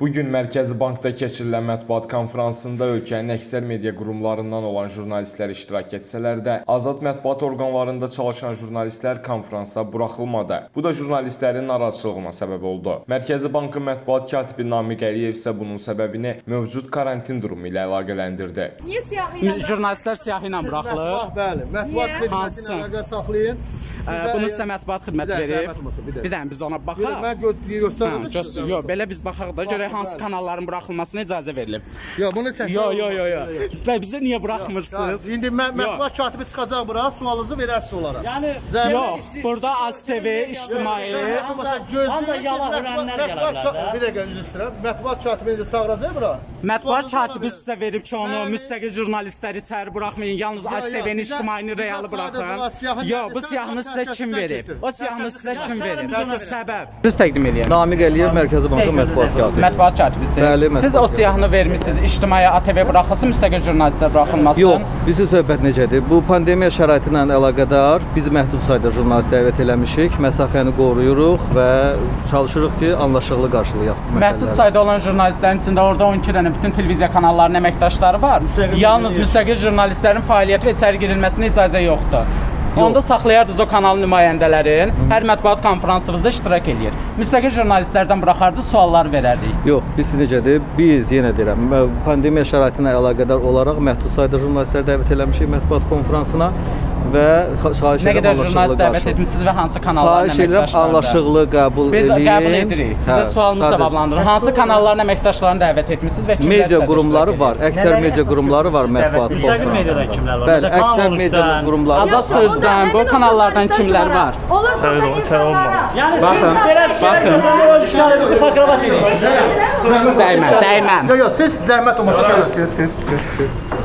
Bu gün Mərkəzi Bankda keçirilən mətbuat konfransında ölkənin əksər media qurumlarından olan jurnalistlər iştirak etsələr də, azad mətbuat orqanlarında çalışan jurnalistlər konfransa buraxılmadı. Bu da jurnalistlərin narahatçılığına səbəb oldu. Mərkəzi Bankın mətbuat katibi Namiq Əliyev isə bunun səbəbini mövcud karantin durumu ilə əlaqələndirdi. Niyə siyahı ilə Jurnalistlər siyahı ilə buraxılır. Bəli, mətbuat Niyə? xidməti Hansı? ilə əlaqə saxlayın. Bunu sizə mətbuat xidməti verib. bir dənə biz ona baxaq. mən gö- göstərim. Hə, yox, belə biz baxaq da görək hansı kanalların buraxılmasına icazə verilib. Yox, bunu çəkin. Yo, yo, yo, yo. Və bizə niyə buraxmırsınız? İndi mətbuat katibi çıxacaq bura, sualınızı verərsiniz onlara. Yəni yox, burada ASTV, İctimai gözləyin. yalan hürənlər gələ bilər də. Bir dəqiqə üzr istəyirəm. Mətbuat katibini də çağıracaq bura. Mətbuat katibi sizə verib ki, onu müstəqil jurnalistləri içəri buraxmayın, yalnız ASTV-nin bizə realı buraxın. Yox, bu siyahını sizə kim verib? O siyahını sizə kim verib? Kəsdən Səbəb. Biz təqdim edək. Namiq Əliyev Mərkəzi Bankın mətbuat katibi. Mətbuat katibisiz. Bəli, Siz mətbuat o siyahını vermisiniz, İctimai ATV buraxılsın, müstəqil jurnalistlər buraxılmasın. Yox, bizim söhbət necədir? Bu pandemiya şəraiti ilə əlaqədar biz məhdud sayda jurnalist dəvət eləmişik, məsafəni qoruyuruq və çalışırıq ki, anlaşıqlı qarşılayaq Məhdud sayda olan jurnalistlərin içində orada 12 dənə bütün televiziya kanallarının əməkdaşları var. Yalnız müstəqil jurnalistlərin fəaliyyət və içəri girilməsinə icazə yoxdur. Onda saxlayardınız o kanal nümayəndələrin hər mətbuat konfransınızda iştirak eləyir. Müstəqil jurnalistlərdən buraxardınız, suallar verərdik. Yox, biz necədir? Biz yenə deyirəm, pandemiya şəraiti ilə əlaqədar olaraq məhdud sayda jurnalistlər dəvət eləmişik mətbuat konfransına və xa- xahiş Nə edirəm qədər jurnalist dəvət etmisiniz və hansı kanalların Xahiş edirəm anlaşıqlı qəbul Biz eləyin. qəbul edirik. Sizə Hə, sualımızı sadəcə- cavablandırın. Hansı kanalların əməkdaşlarını dəvət etmisiniz və kimlər Media qurumları var, əksər media qurumları var mətbuat Müstəqil mediadan kimlər var? Bəli, əksər media 13-dən. qurumları Azad sözdən bu kanallardan kimlər var? Olur burada insanlara. Yəni siz belə belə götürüb öz işlərinizi pakravat edirsiniz. Dəymən, dəymən. Yox, yox, siz zəhmət olmasa tələsiniz.